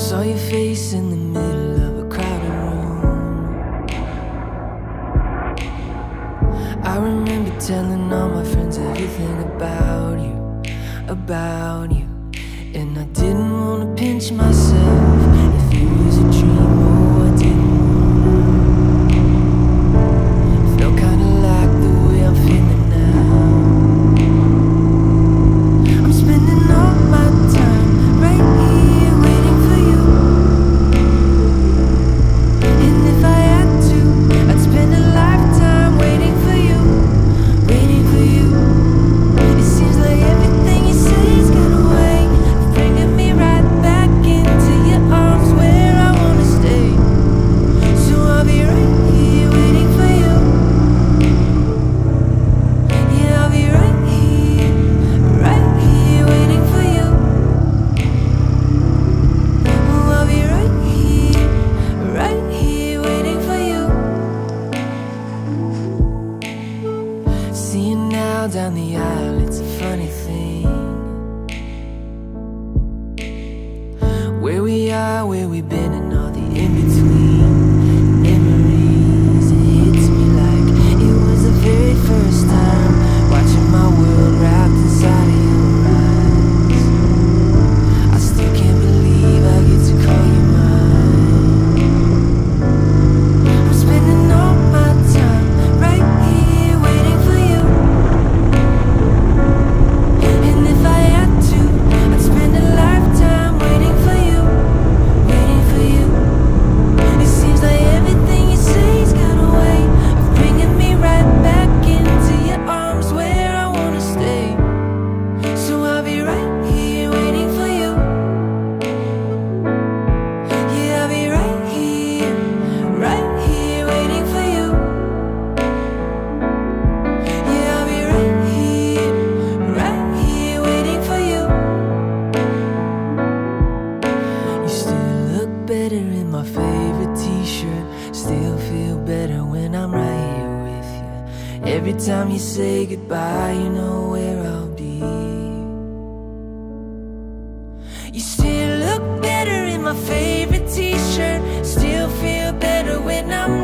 Saw your face in the middle of a crowded room. I remember telling all my friends everything about you About you. And I didn't want to pinch myself. Every time you say goodbye, you know where I'll be. You still look better in my favorite t-shirt. Still feel better when I'm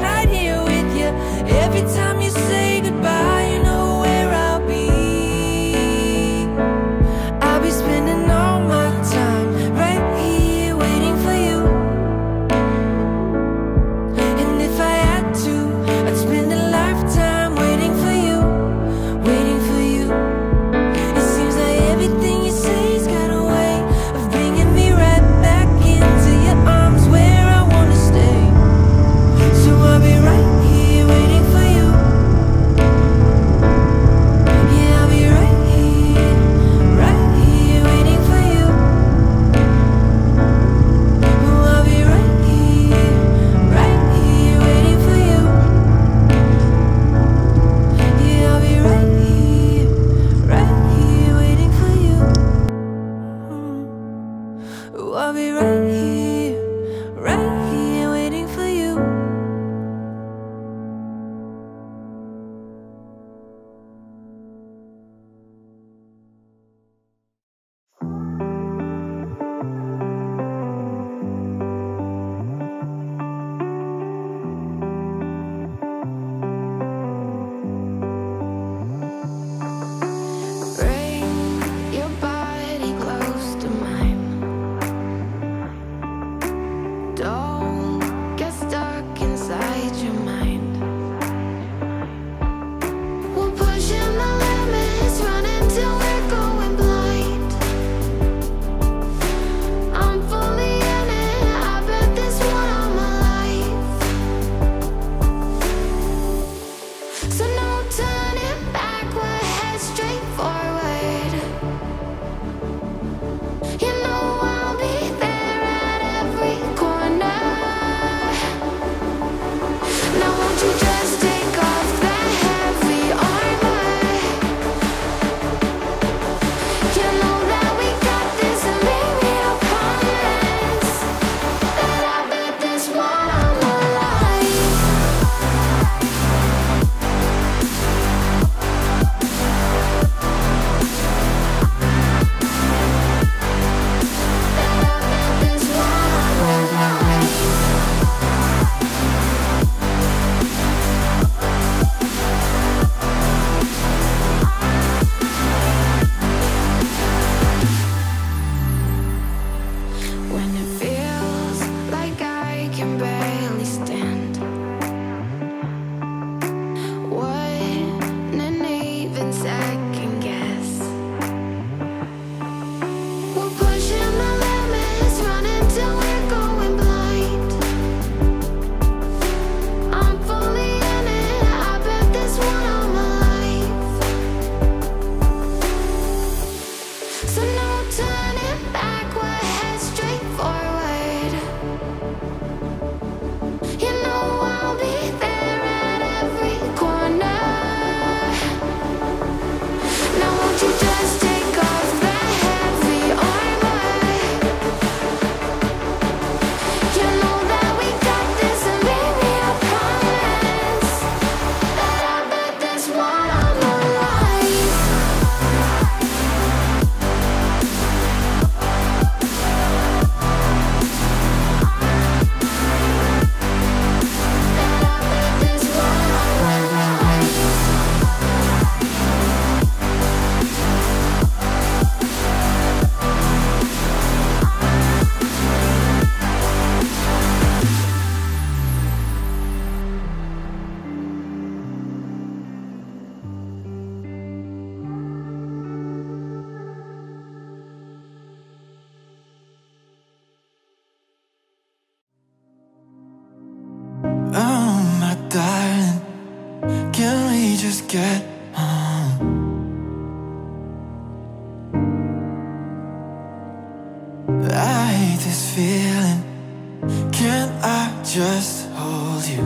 just hold you.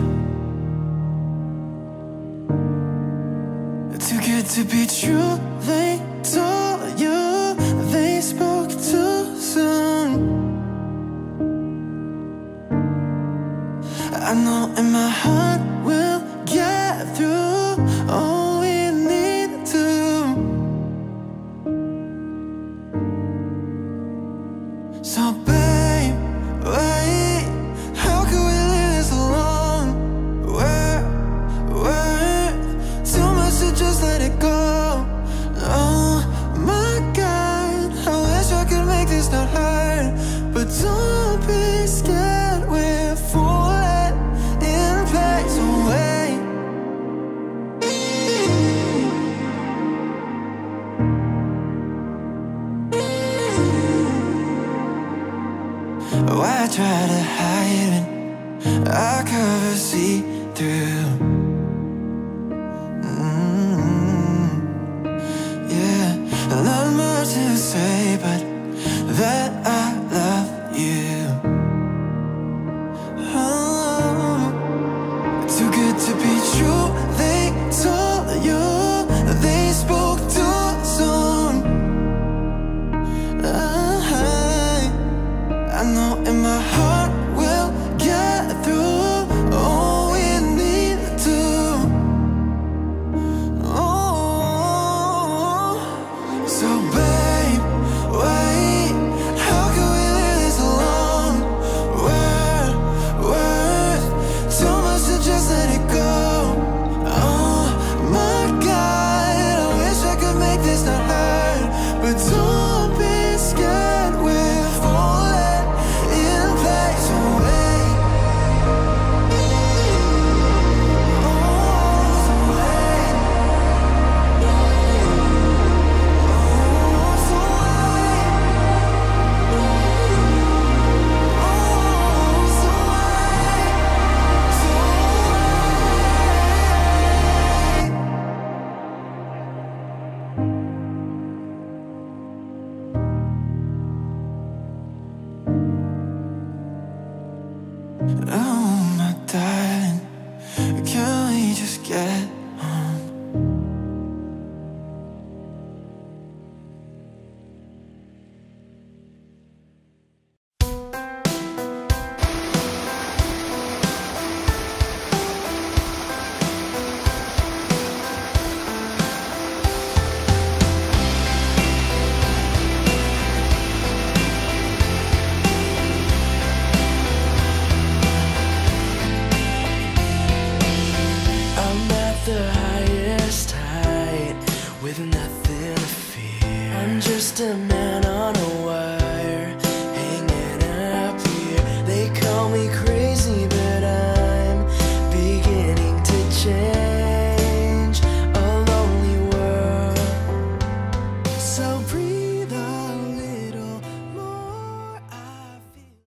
Too good to be true. They told you. They spoke too soon. I know in my heart We'll get through. try to hide it. I could see through Oh. just a man on a